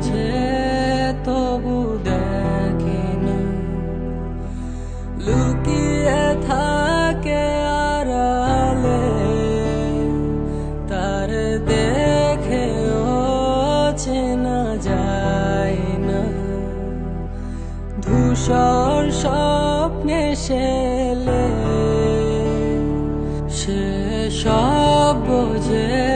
বুঝে তবু দেখিনি। লুকিয়ে থাকে আড়ালে, তার দেখে চেনা যায় না। ধূসর স্বপ্নে সেলে, সে সব বোঝে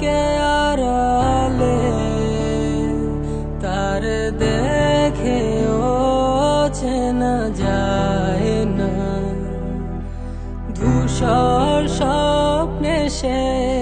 কে আড়ালে তার দেখে ও চেনা যায় না। ধূসর স্বপ্নে সে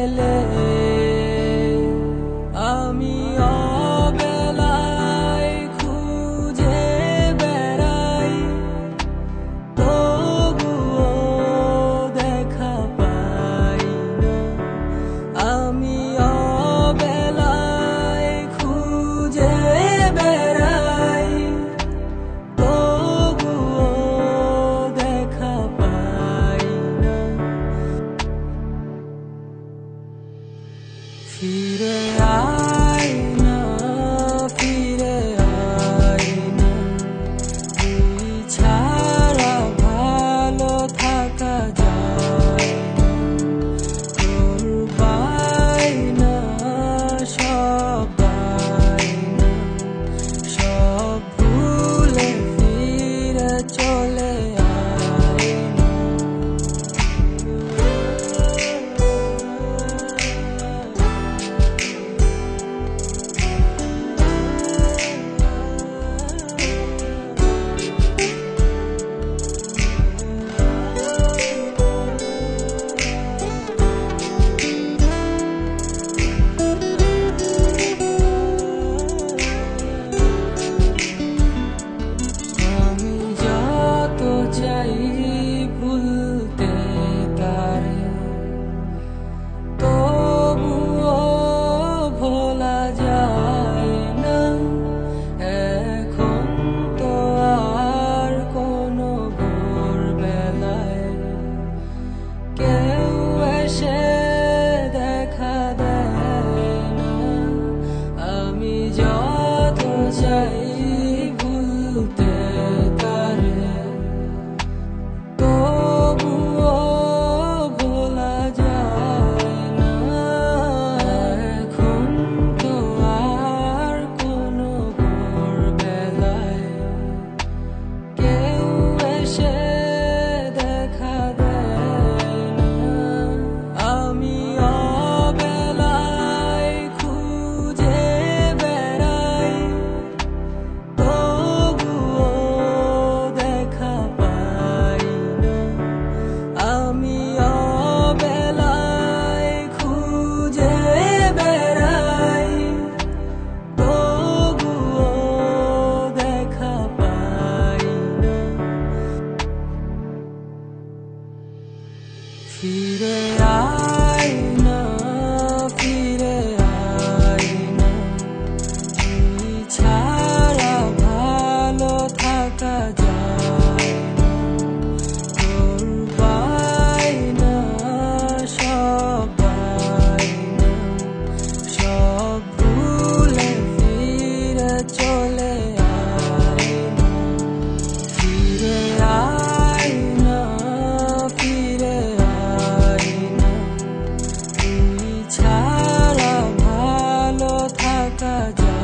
家